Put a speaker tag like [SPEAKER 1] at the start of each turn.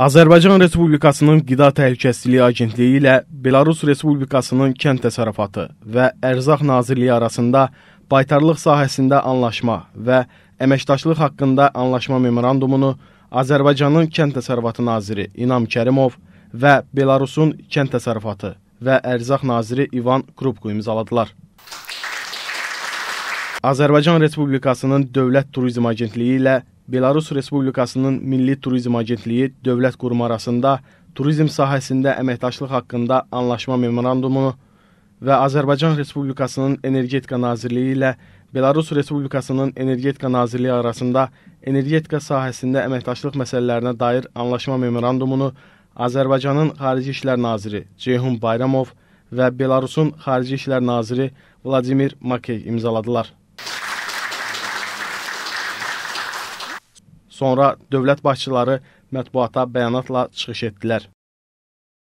[SPEAKER 1] Azərbaycan Respublikasının Qida Təhlükəsizliyi Agentliyi ilə Belarus Respublikasının Kənd Təsərrüfatı və Ərzaq Nazirliyi arasında baytarlıq sahəsində anlaşma və əməkdaşlıq haqqında anlaşma memorandumunu Azərbaycanın Kənd Təsərrüfatı Naziri İnam Kərimov və Belarusun Kənd Təsərrüfatı və Ərzaq Naziri İvan Krupko imzaladılar. Azərbaycan Respublikasının Dövlət Turizm Agentliyi ilə Belarus Respublikasının Milli Turizm Agentliyi dövlət qurumu arasında turizm sahəsində əməkdaşlıq haqqında anlaşma memorandumunu və Azərbaycan Respublikasının Energetika Nazirliyi ilə Belarus Respublikasının Energetika Nazirliyi arasında energetika sahəsində əməkdaşlıq məsələlərinə dair anlaşma memorandumunu Azərbaycanın Xarici İşlər Naziri Ceyhun Bayramov və Belarusun Xarici İşlər Naziri Vladimir Makey imzaladılar. Sonra dövlət başçıları mətbuata bəyanatla çıxış etdilər.